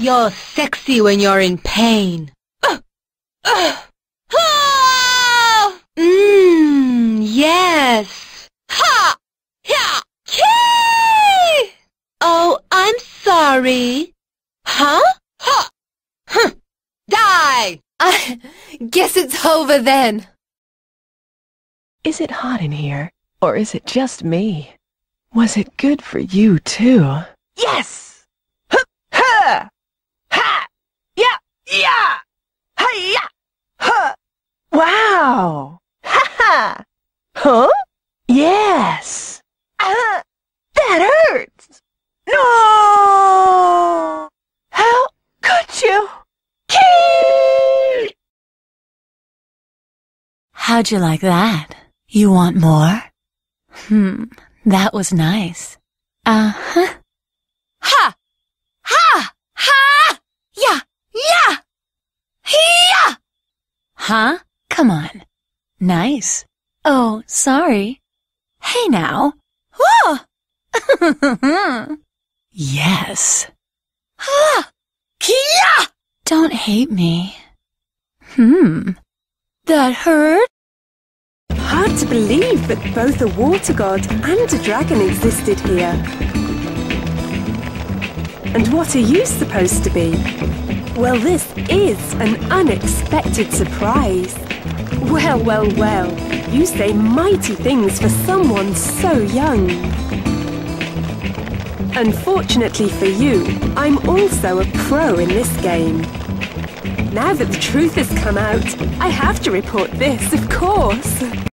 You're sexy when you're in pain. Mmm, yes. Ha! Ya! Kee! Oh, I'm sorry. Huh? Ha! Huh. Die! I guess it's over then. Is it hot in here, or is it just me? Was it good for you, too? Yes! Hup! Ha! Ha! Ya! Ya! Hi-ya! Ha! Wow! Ha ha! Huh? Yes! Ah! That hurts! No! How could you? How'd you like that? You want more? Hmm, that was nice. Uh-huh. Ha! Ha! Ha! Ya! Ya! Ya! Huh? Come on. Nice. Oh, sorry. Hey now. Whoa! yes. Kia! Don't hate me. Hmm. That hurt? Hard to believe that both a water god and a dragon existed here. And what are you supposed to be? Well, this is an unexpected surprise. Well, well, well, you say mighty things for someone so young. Unfortunately for you, I'm also a pro in this game. Now that the truth has come out, I have to report this, of course.